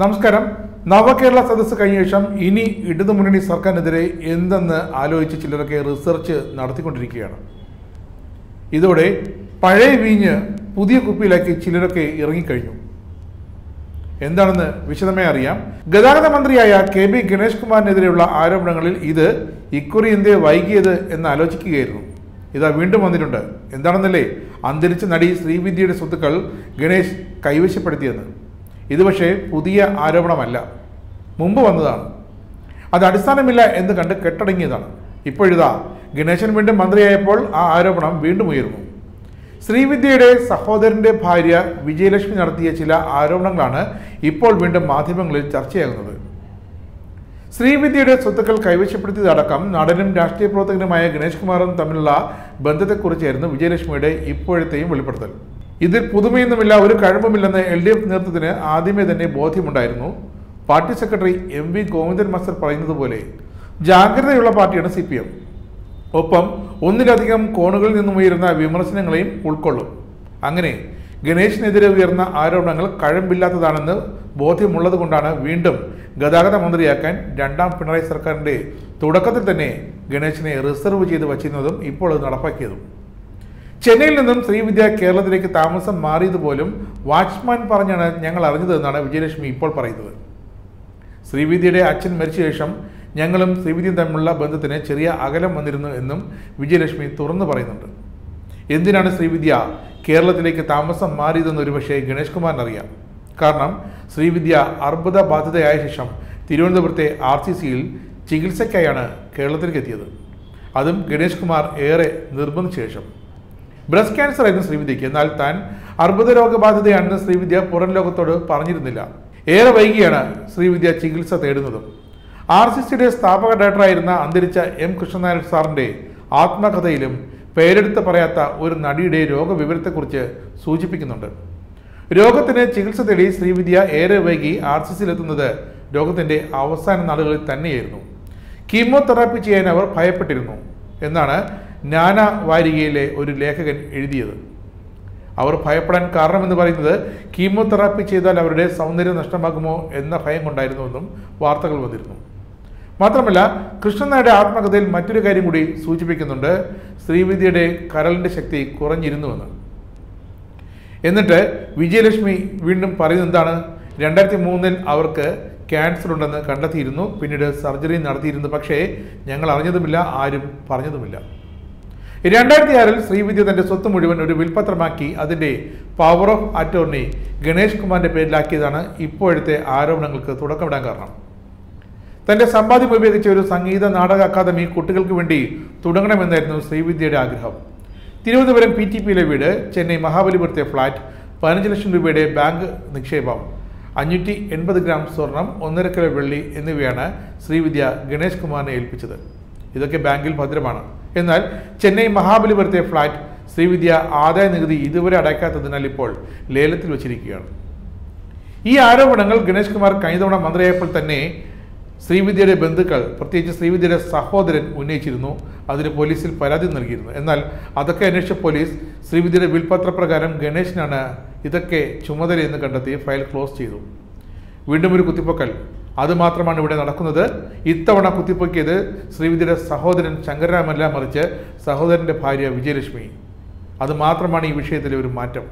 നമസ്കാരം. നവകേരള സദസ്സ് കഴിഞ്ഞ ശേഷം ഇനി ഇടതുമുന്നണി സർക്കാരിനെതിരെ എന്തെന്ന് ആലോചിച്ച് ചിലരൊക്കെ റിസർച്ച് നടത്തിക്കൊണ്ടിരിക്കുകയാണ്. ഇതോടെ പഴയ വീഞ്ഞ് പുതിയ കുപ്പിയിലാക്കി ചിലരൊക്കെ ഇറങ്ങിക്കഴിഞ്ഞു. എന്താണെന്ന് വിശദമായി അറിയാം. ഗതാഗത മന്ത്രിയായ കെ ബി ഗണേഷ് കുമാറിനെതിരെയുള്ള ആരോപണങ്ങളിൽ ഇത് ഇക്കുറി എന്തേ വൈകിയത് എന്ന് ആലോചിക്കുകയായിരുന്നു. ഇതാ വീണ്ടും വന്നിട്ടുണ്ട്. എന്താണെന്നല്ലേ? അന്തരിച്ച നടി ശ്രീവിദ്യയുടെ സ്വത്തുക്കൾ ഗണേഷ് കൈവശപ്പെടുത്തിയെന്ന്. ഇത് പക്ഷേ പുതിയ ആരോപണമല്ല. മുമ്പ് വന്നതാണ്. അത് അടിസ്ഥാനമില്ല എന്ന് കണ്ട് കെട്ടടങ്ങിയതാണ്. ഇപ്പോഴിതാ ഗണേശൻ വീണ്ടും മന്ത്രിയായപ്പോൾ ആ ആരോപണം വീണ്ടും ഉയർന്നു ശ്രീവിദ്യയുടെ സഹോദരന്റെ ഭാര്യ വിജയലക്ഷ്മി നടത്തിയ ചില ആരോപണങ്ങളാണ് ഇപ്പോൾ വീണ്ടും മാധ്യമങ്ങളിൽ ചർച്ചയാകുന്നത്. ശ്രീവിദ്യയുടെ സ്വത്തുക്കൾ കൈവശപ്പെടുത്തിയതടക്കം നടനും രാഷ്ട്രീയ പ്രവർത്തകനുമായ ഗണേഷ് കുമാറും തമ്മിലുള്ള ബന്ധത്തെക്കുറിച്ചായിരുന്നു വിജയലക്ഷ്മിയുടെ ഇപ്പോഴത്തെയും വെളിപ്പെടുത്തൽ. ഇതിൽ പുതുമയൊന്നുമില്ല ഒരു കഴമ്പുമില്ലെന്ന് എൽ ഡി എഫ് നേതൃത്വത്തിന് ആദ്യമേ തന്നെ ബോധ്യമുണ്ടായിരുന്നു. Party secretary M V Govindan master പറയുന്നത് പോലെ ജാഗ്രതയുള്ള പാർട്ടിയാണ് സി പി എം. ഒപ്പം ഒന്നിലധികം കോണുകളിൽ നിന്നും ഉയരുന്ന വിമർശനങ്ങളെയും ഉൾക്കൊള്ളും. അങ്ങനെ ഗണേഷിനെതിരെ ഉയർന്ന ആരോപണങ്ങൾ കഴമ്പില്ലാത്തതാണെന്ന് ബോധ്യമുള്ളത് കൊണ്ടാണ് വീണ്ടും ഗതാഗത മന്ത്രിയാക്കാൻ രണ്ടാം പിണറായി സർക്കാരിന്റെ തുടക്കത്തിൽ തന്നെ ഗണേശിനെ റിസർവ് ചെയ്ത് വച്ചിരുന്നതും ഇപ്പോൾ അത് നടപ്പാക്കിയതും. ചെന്നൈയിൽ നിന്നും ശ്രീവിദ്യ കേരളത്തിലേക്ക് താമസം മാറിയത് പോലും വാച്ച്മാൻ പറഞ്ഞാണ് ഞങ്ങൾ അറിഞ്ഞതെന്നാണ് വിജയലക്ഷ്മി ഇപ്പോൾ പറയുന്നത്. ശ്രീവിദ്യയുടെ അച്ഛൻ മരിച്ച ശേഷം ഞങ്ങളും ശ്രീവിദ്യയും തമ്മിലുള്ള ബന്ധത്തിന് ചെറിയ അകലം വന്നിരുന്നു എന്നും വിജയലക്ഷ്മി തുറന്നു പറയുന്നുണ്ട്. എന്തിനാണ് ശ്രീവിദ്യ കേരളത്തിലേക്ക് താമസം മാറിയതെന്ന് ഒരുപക്ഷെ ഗണേഷ് കുമാറിന് അറിയാം. കാരണം ശ്രീവിദ്യ അർബുദ ബാധിതയായ ശേഷം തിരുവനന്തപുരത്തെ ആർ സി സിയിൽ ചികിത്സയ്ക്കായാണ് കേരളത്തിലേക്ക് എത്തിയത്. അതും ഗണേഷ് കുമാർ ഏറെ നിർബന്ധിച്ച ശേഷം. ബ്രസ്റ്റ് ക്യാൻസർ ആയിരുന്നു ശ്രീവിദ്യയ്ക്ക്. എന്നാൽ താൻ അർബുദ രോഗബാധിതയാണെന്ന് ശ്രീവിദ്യ പുറം ലോകത്തോട് പറഞ്ഞിരുന്നില്ല. ഏറെ വൈകിയാണ് ശ്രീവിദ്യ ചികിത്സ തേടുന്നതും. ആർ സി സിയുടെ സ്ഥാപക ഡയറക്ടറായിരുന്ന അന്തരിച്ച എം കൃഷ്ണനായർ സാറിന്റെ ആത്മകഥയിലും പേരെടുത്ത് പറയാത്ത ഒരു നടിയുടെ രോഗവിവരത്തെക്കുറിച്ച് സൂചിപ്പിക്കുന്നുണ്ട്. രോഗത്തിന് ചികിത്സ തേടി ശ്രീവിദ്യ ഏറെ വൈകി ആർ സി സിയിലെത്തുന്നത് രോഗത്തിന്റെ അവസാന നാളുകളിൽ തന്നെയായിരുന്നു. കീമോതെറാപ്പി ചെയ്യാൻ അവർ ഭയപ്പെട്ടിരുന്നു എന്നാണ് ജ്ഞാന വാരികയിലെ ഒരു ലേഖകൻ എഴുതിയത്. അവർ ഭയപ്പെടാൻ കാരണമെന്ന് പറയുന്നത് കീമോതെറാപ്പി ചെയ്താൽ അവരുടെ സൗന്ദര്യം നഷ്ടമാകുമോ എന്ന ഭയം കൊണ്ടായിരുന്നുവെന്നും വാർത്തകൾ വന്നിരുന്നു. മാത്രമല്ല കൃഷ്ണനായുടെ ആത്മകഥയിൽ മറ്റൊരു കാര്യം കൂടി സൂചിപ്പിക്കുന്നുണ്ട്. ശ്രീവിദ്യയുടെ കരളിന്റെ ശക്തി കുറഞ്ഞിരുന്നുവെന്ന്. എന്നിട്ട് വിജയലക്ഷ്മി വീണ്ടും പറയുന്നത് എന്താണ്? രണ്ടായിരത്തി മൂന്നിൽ അവർക്ക് ക്യാൻസർ ഉണ്ടെന്ന് കണ്ടെത്തിയിരുന്നു. പിന്നീട് സർജറി നടത്തിയിരുന്നു. പക്ഷേ ഞങ്ങൾ അറിഞ്ഞതുമില്ല ആരും പറഞ്ഞതുമില്ല. രണ്ടായിരത്തി ആറിൽ ശ്രീവിദ്യ തന്റെ സ്വത്ത് മുഴുവൻ ഒരു വിൽപത്രമാക്കി അതിന്റെ പവർ ഓഫ് അറ്റോർണി ഗണേഷ് കുമാറിന്റെ പേരിലാക്കിയതാണ് ഇപ്പോഴത്തെ ആരോപണങ്ങൾക്ക് തുടക്കമിടാൻ കാരണം. തന്റെ സമ്പാദ്യം ഉപയോഗിച്ച് ഒരു സംഗീത നാടക അക്കാദമി കുട്ടികൾക്ക് വേണ്ടി തുടങ്ങണമെന്നായിരുന്നു ശ്രീവിദ്യയുടെ ആഗ്രഹം. തിരുവനന്തപുരം പി ടി പിയിലെ വീട് ചെന്നൈ മഹാബലിപുരത്തെ ഫ്ളാറ്റ് പതിനഞ്ച് ലക്ഷം രൂപയുടെ ബാങ്ക് നിക്ഷേപം അഞ്ഞൂറ്റി എൺപത് ഗ്രാം സ്വർണം ഒന്നര കിലോ വെള്ളി എന്നിവയാണ് ശ്രീവിദ്യ ഗണേഷ് കുമാറിനെ ഏൽപ്പിച്ചത്. ഇതൊക്കെ ബാങ്കിൽ ഭദ്രമാണ്. എന്നാൽ ചെന്നൈ മഹാബലിപുരത്തെ ഫ്ളാറ്റ് ശ്രീവിദ്യ ആദായ നികുതി ഇതുവരെ അടയ്ക്കാത്തതിനാൽ ഇപ്പോൾ ലേലത്തിൽ വച്ചിരിക്കുകയാണ്. ഈ ആരോപണങ്ങൾ ഗണേഷ് കുമാർ കഴിഞ്ഞ തവണ മന്ത്രിയായപ്പോൾ തന്നെ ശ്രീവിദ്യയുടെ ബന്ധുക്കൾ പ്രത്യേകിച്ച് ശ്രീവിദ്യയുടെ സഹോദരൻ ഉന്നയിച്ചിരുന്നു. അതിന് പോലീസിൽ പരാതി നൽകിയിരുന്നു. എന്നാൽ അതൊക്കെ അന്വേഷിച്ച പോലീസ് ശ്രീവിദ്യയുടെ വിൽപത്ര പ്രകാരം ഗണേശനാണ് ഇതൊക്കെ ചുമതലയെന്ന് കണ്ടെത്തി ഫയൽ ക്ലോസ് ചെയ്തു. വീണ്ടും ഒരു കുത്തിപ്പൊക്കൽ. അത് മാത്രമാണ് ഇവിടെ നടക്കുന്നത്. ഇത്തവണ കുത്തിപ്പൊക്കിയത് ശ്രീവിദ്യയുടെ സഹോദരൻ ശങ്കരരാമല്ല മറിച്ച് സഹോദരന്റെ ഭാര്യ വിജയലക്ഷ്മി. അതുമാത്രമാണ് ഈ വിഷയത്തിലെ ഒരു മാറ്റം.